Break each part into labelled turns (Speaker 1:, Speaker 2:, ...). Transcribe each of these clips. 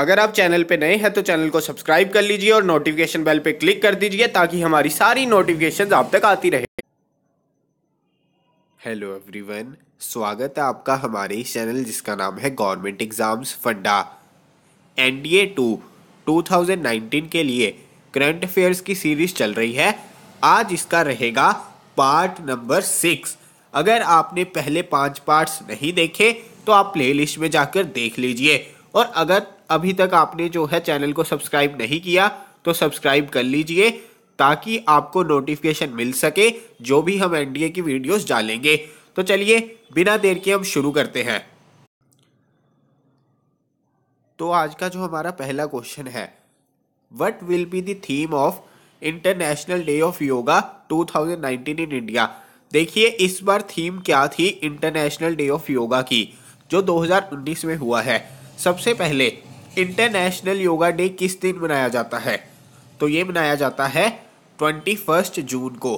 Speaker 1: अगर आप चैनल पे नए हैं तो चैनल को सब्सक्राइब कर लीजिए और नोटिफिकेशन बेल पे क्लिक कर दीजिए ताकि हमारी सारी नोटिफिकेशन आप तक आती रहे। हेलो एवरीवन स्वागत है आपका हमारे इस चैनल जिसका नाम है गवर्नमेंट एग्ज़ाम्स फंडा। N D A two two thousand nineteen के लिए करंट अफेयर्स की सीरीज़ चल रही है। आज इसका रहेगा पार्ट नंबर सिक्स। अगर आपने पहले पाँच पार्ट्स नहीं देखे तो आप प्लेलिस्ट में जाकर देख लीजिए। और अगर अभी तक आपने जो है चैनल को सब्सक्राइब नहीं किया तो सब्सक्राइब कर लीजिए ताकि आपको नोटिफिकेशन मिल सके, जो भी हम एनडीए की वीडियोस डालेंगे। तो चलिए, बिना देर के हम शुरू करते हैं। तो आज का जो हमारा पहला क्वेश्चन है what will be the theme of international day of yoga 2019 in India देखिए, इस बार थीम क्या थी इंटरनेशनल डे ऑफ़ योगा की, जो 2019 में हुआ है। सबसे पहले इंटरनेशनल योगा डे किस दिन मनाया जाता है? तो ये मनाया जाता है ट्वेंटी फ़र्स्ट जून को।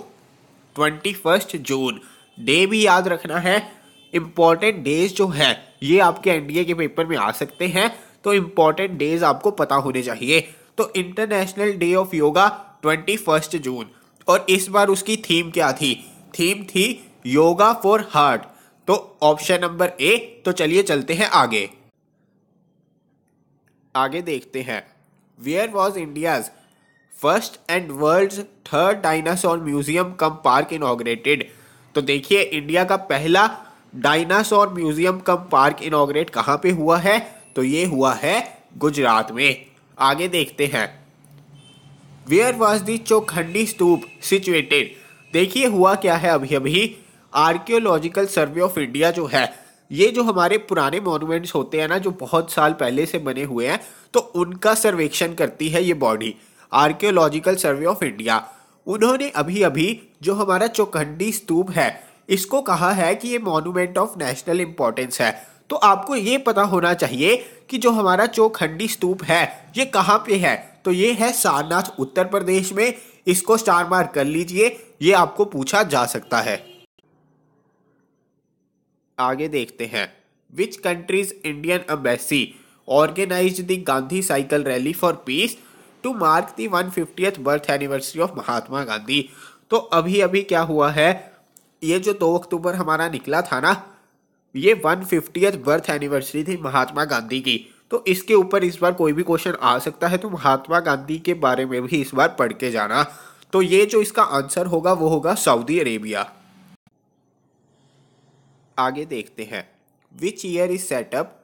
Speaker 1: ट्वेंटी फ़र्स्ट जून डे भी याद रखना है। इंपॉर्टेंट डेज़ जो है, ये आपके एनडीए के पेपर में आ सकते हैं। तो इंपॉर्टेंट डेज़ आपको पता होने चाहिए। तो international day of yoga twenty first June और इस बार उसकी थीम क्या थी? थीम थी योगा फॉर हार्ट तो ऑप्शन नंबर ए तो चलिए चलते हैं आगे। आगे देखते हैं। Where was India's first and world third dinosaur museum cum park inaugurated तो देखिए इंडिया का पहला dinosaur museum cum park inaugurate कहाँ पे हुआ है? तो ये हुआ है गुजरात में। आगे देखते हैं। Where was the Chaukhandi stupa situated देखिए, हुआ क्या है अभी अभी आर्कियोलॉजिकल सर्वे ऑफ़ इंडिया जो है ये जो हमारे पुराने मॉन्यूमेंट्स होते हैं ना, जो बहुत साल पहले से बने हुए हैं तो उनका सर्वेक्षण करती है ये body archaeological survey of India उन्होंने अभी अभी जो हमारा चौखंडी स्तूप है, इसको कहा है कि ये मॉन्यूमेंट ऑफ़ नेशनल इंपॉर्टेंस है। तो आपको ये पता होना चाहिए कि जो हमारा चौखंडी स्तूप है, ये कहाँ पे है? तो ये है सारनाथ, उत्तर प्रदेश में। इसको स्टार मार्क कर लीजिए, ये आपको पूछा जा सकता है। आगे देखते हैं। Which countries Indian embassy organise the Gandhi cycle rally for peace to mark the one fiftieth birth anniversary of Mahatma Gandhi तो अभी अभी क्या हुआ है? ये जो दो अक्टूबर हमारा निकला था ना, ये वन फिफ्टियथ बर्थ एनिवर्सरी थी महात्मा गांधी की। तो इसके ऊपर इस बार कोई भी क्वेश्चन आ सकता है तो महात्मा गांधी के बारे में भी इस बार पढ़ के जाना। तो ये जो इसका आंसर होगा, वो होगा सऊदी अरेबिया आगे देखते हैं। Which year is setup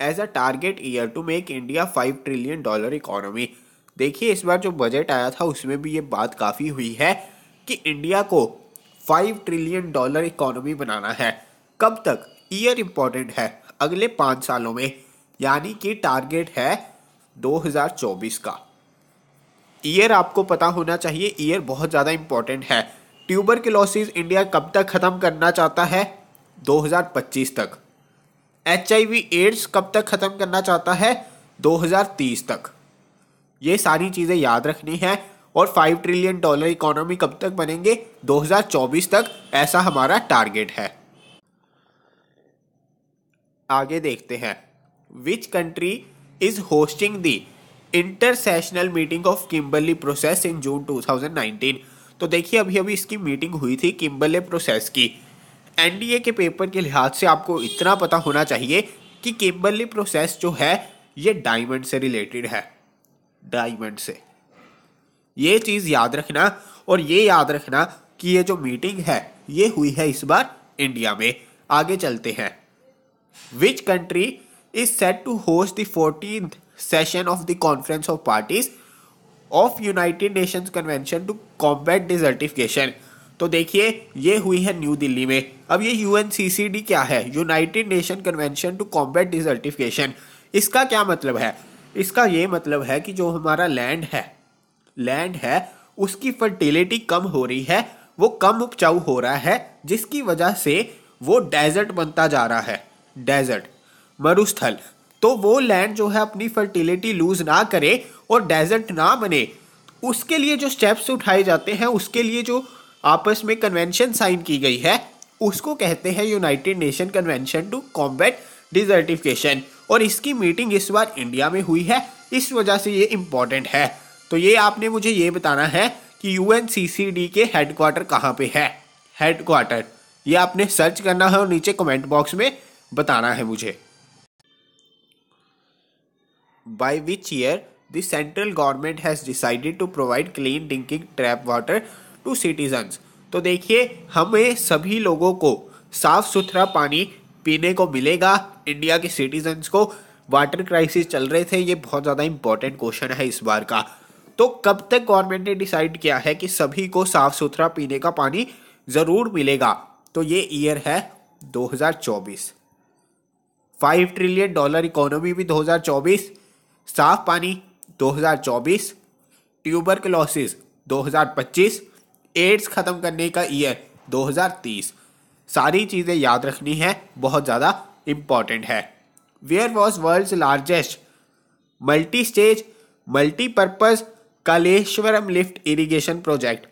Speaker 1: as a target year to make India five trillion dollar economy देखिए, इस बार जो बजट आया था, उसमें भी ये बात काफ़ी हुई है कि इंडिया को फाइव ट्रिलियन डॉलर इकोनॉमी बनाना है। कब तक? ईयर इंपॉर्टेंट है, अगले पाँच सालों में, यानी कि टारगेट है 2024 का। ईयर आपको पता होना चाहिए ईयर बहुत ज़्यादा इंपॉर्टेंट है। ट्यूबर इंडिया कब तक ख़त्म करना चाहता है? 2025 तक। एचआईवी एड्स कब तक ख़त्म करना चाहता है? 2030 तक। ये सारी चीज़ें याद रखनी है और फाइव ट्रिलियन डॉलर इकोनॉमी कब तक बनेंगे? 2024 तक। ऐसा हमारा टारगेट है। आगे देखते हैं। Which country is hosting the intersessional meeting of Kimberley process in June 2019 तो देखिए अभी अभी इसकी मीटिंग हुई थी किम्बरले प्रोसेस की। एनडीए के पेपर के लिहाज से आपको इतना पता होना चाहिए कि किम्बरली प्रोसेस जो है, ये डायमंड से रिलेटेड है। डायमंड से। ये चीज़ याद रखना और ये याद रखना कि ये जो मीटिंग है, ये हुई है इस बार इंडिया में। आगे चलते हैं। Which country is set to host the fourteen session of the conference of parties of United Nations convention to combat desertification तो देखिए, ये हुई है न्यू दिल्ली में। अब ये यूएनसीसीडी क्या है? United Nation convention to combat desertification इसका क्या मतलब है? इसका ये मतलब है कि जो हमारा लैंड है लैंड है, उसकी फर्टिलिटी कम हो रही है, वो कम उपजाऊ हो रहा है, जिसकी वजह से वो डेजर्ट बनता जा रहा है। डेजर्ट मरुस्थल। तो वो लैंड जो है अपनी फर्टिलिटी लूज ना करे और डेजर्ट ना बने। उसके लिए जो स्टेप्स उठाए जाते हैं, उसके लिए जो आपस में कन्वेंशन साइन की गई है। उसको कहते हैं United Nation convention to combat desertification और इसकी मीटिंग इस बार इंडिया में हुई है। इस वजह से ये इम्पोर्टेंट है। तो ये आपने मुझे ये बताना है कि यूएनसीसीडी के हेडक्वार्टर कहाँ पे है? हेडक्वार्टर ये आपने सर्च करना है और नीचे कमेंट बॉक्स में बताना है मुझे। By which year the central government has decided to provide clean drinking tap water to citizens तो देखिए, हमें सभी लोगों को साफ़ सुथरा पानी पीने को मिलेगा। इंडिया के सिटीजन्स को वाटर क्राइसिस चल रहे थे। ये बहुत ज़्यादा इंपॉर्टेंट क्वेश्चन है इस बार का। तो कब तक गवर्नमेंट ने डिसाइड किया है कि सभी को साफ़ सुथरा पीने का पानी ज़रूर मिलेगा? तो ये ईयर है 2024 फाइव ट्रिलियन डॉलर इकोनॉमी भी 2024 साफ़ पानी 2024 ट्यूबर क्लोसिस 2025 एड्स ख़त्म करने का ईयर 2030 सारी चीज़ें याद रखनी है, बहुत ज़्यादा इंपॉर्टेंट है। Where was world largest multi stage multipurpose Kaleshwaram lift irrigation project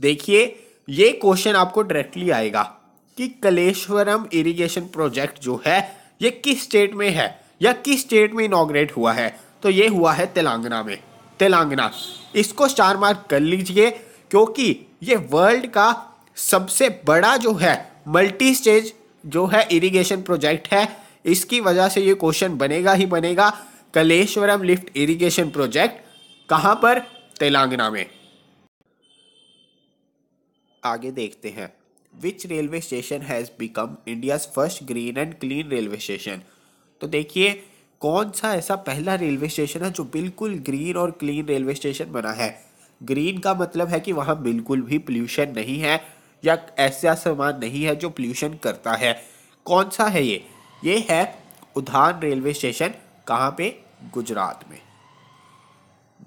Speaker 1: देखिए, ये क्वेश्चन आपको डायरेक्टली आएगा कि कलेश्वरम इरिगेशन प्रोजेक्ट जो है, ये किस स्टेट में है या किस स्टेट में इनोग्रेट हुआ है? तो ये हुआ है तेलंगाना में। तेलंगाना, इसको स्टार मार्क कर लीजिए, क्योंकि ये वर्ल्ड का सबसे बड़ा जो है मल्टी स्टेज जो है इरिगेशन प्रोजेक्ट है, इसकी वजह से ये क्वेश्चन बनेगा ही बनेगा, कलेश्वरम लिफ्ट इरिगेशन प्रोजेक्ट कहाँ पर? तेलंगाना में। आगे देखते हैं which railway station has become India first green and clean railway station तो देखिए, कौन सा ऐसा पहला रेलवे स्टेशन है जो बिल्कुल ग्रीन और क्लीन रेलवे स्टेशन बना है? ग्रीन का मतलब है कि वहाँ बिल्कुल भी पोल्यूशन नहीं है, या ऐसा सामान नहीं है जो पोल्यूशन करता है। कौन सा है ये? ये है उधान रेलवे स्टेशन कहाँ पे? गुजरात में।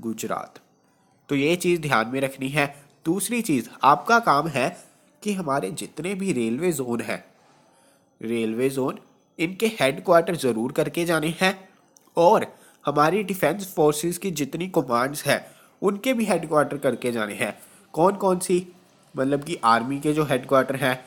Speaker 1: गुजरात। तो ये चीज़ ध्यान में रखनी है। दूसरी चीज़, आपका काम है कि हमारे जितने भी रेलवे जोन है, रेलवे जोन इनके हेडक्वार्टर ज़रूर करके जाने हैं, और हमारी डिफेंस फोर्सेस की जितनी कमांड्स हैं उनके भी हेडक्वार्टर करके जाने हैं। कौन कौन सी? मतलब कि आर्मी के जो हेडक्वार्टर हैं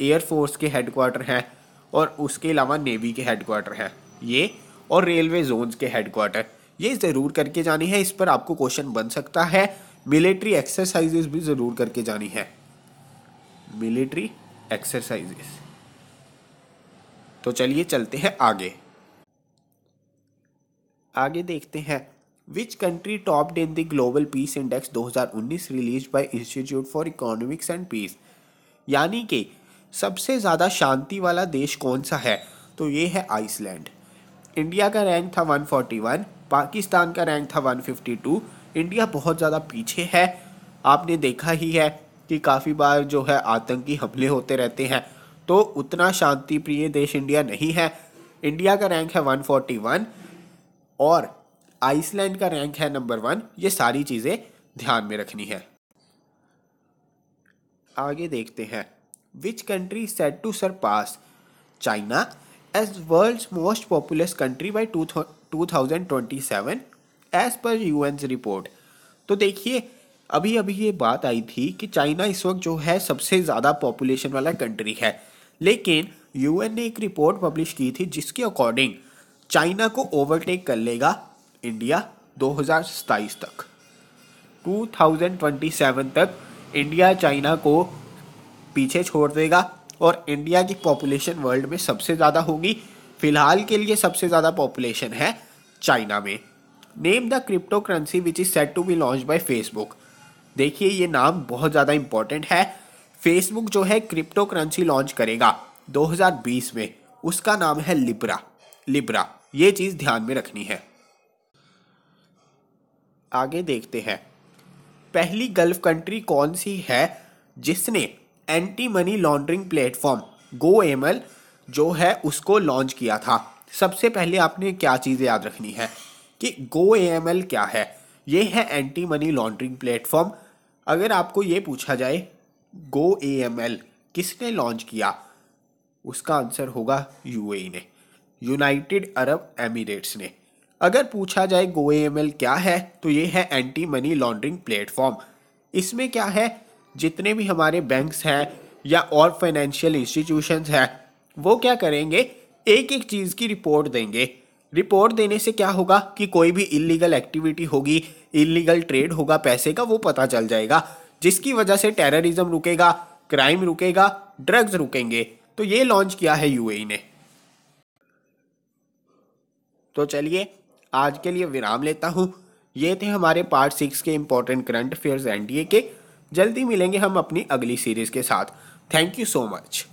Speaker 1: एयरफोर्स के हेडक्वार्टर हैं और उसके अलावा नेवी के हेडक्वार्टर हैं। ये और रेलवे जोन्स के हेडक्वार्टर ये ज़रूर करके जानी है, इस पर आपको क्वेश्चन बन सकता है। मिलिट्री एक्सरसाइजेस भी ज़रूर करके जानी है। मिलिट्री एक्सरसाइजेस तो चलिए चलते हैं आगे। आगे देखते हैं। Which country topped in the global peace index 2019 release by institute for economics and peace यानी कि सबसे ज़्यादा शांति वाला देश कौन सा है? तो ये है आइसलैंड। इंडिया का रैंक था 141 पाकिस्तान का रैंक था 152 इंडिया बहुत ज़्यादा पीछे है। आपने देखा ही है कि काफ़ी बार जो है आतंकी हमले होते रहते हैं। तो उतना शांति प्रिय देश इंडिया नहीं है। इंडिया का रैंक है 141 और आइसलैंड का रैंक है नंबर वन। ये सारी चीज़ें ध्यान में रखनी है। आगे देखते हैं। Which country set to surpass China as world most populous country by two thousand twenty seven as per U N report तो देखिए अभी अभी ये बात आई थी कि चाइना इस वक्त जो है सबसे ज़्यादा पॉपुलेशन वाला कंट्री है। लेकिन यूएन ने एक रिपोर्ट पब्लिश की थी जिसके अकॉर्डिंग चाइना को ओवरटेक कर लेगा। इंडिया दो हज़ार सताईस तक। 2027 तक इंडिया चाइना को पीछे छोड़ देगा और इंडिया की पॉपुलेशन वर्ल्ड में सबसे ज़्यादा होगी। फ़िलहाल के लिए सबसे ज़्यादा पॉपुलेशन है चाइना में। Name the crypto currency which is set to be launch by Facebook देखिए, ये नाम बहुत ज़्यादा इंपॉर्टेंट है। फेसबुक जो है क्रिप्टो करेंसी लॉन्च करेगा 2020 में। उसका नाम है लिब्रा लिब्रा ये चीज़ ध्यान में रखनी है। आगे देखते हैं। पहली गल्फ कंट्री कौन सी है जिसने anti money laundering platform go ML जो है उसको लॉन्च किया था? सबसे पहले आपने क्या चीज़ याद रखनी है कि गो एमएल क्या है? ये है एंटी मनी लॉन्ड्रिंग प्लेटफॉर्म अगर आपको ये पूछा जाए गो ए एम एल किसने लॉन्च किया? उसका आंसर होगा यूएई ने यूनाइटेड अरब एमिरेट्स ने। अगर पूछा जाए गो एम क्या है तो ये है एंटी मनी लॉन्ड्रिंग प्लेटफॉर्म इसमें क्या है? जितने भी हमारे बैंक्स हैं या और फाइनेंशियल इंस्टीट्यूशंस हैं, वो क्या करेंगे? एक एक चीज़ की रिपोर्ट देंगे। रिपोर्ट देने से क्या होगा कि कोई भी इलीगल एक्टिविटी होगी इलीगल ट्रेड होगा, पैसे का वो पता चल जाएगा, जिसकी वजह से टेररिज्म रुकेगा क्राइम रुकेगा ड्रग्स रुकेंगे। तो ये लॉन्च किया है यूएई ने। तो चलिए आज के लिए विराम लेता हूँ। ये थे हमारे पार्ट सिक्स के इम्पोर्टेंट करंट अफेयर्स एनडीए के। जल्दी मिलेंगे हम अपनी अगली सीरीज़ के साथ। Thank you so much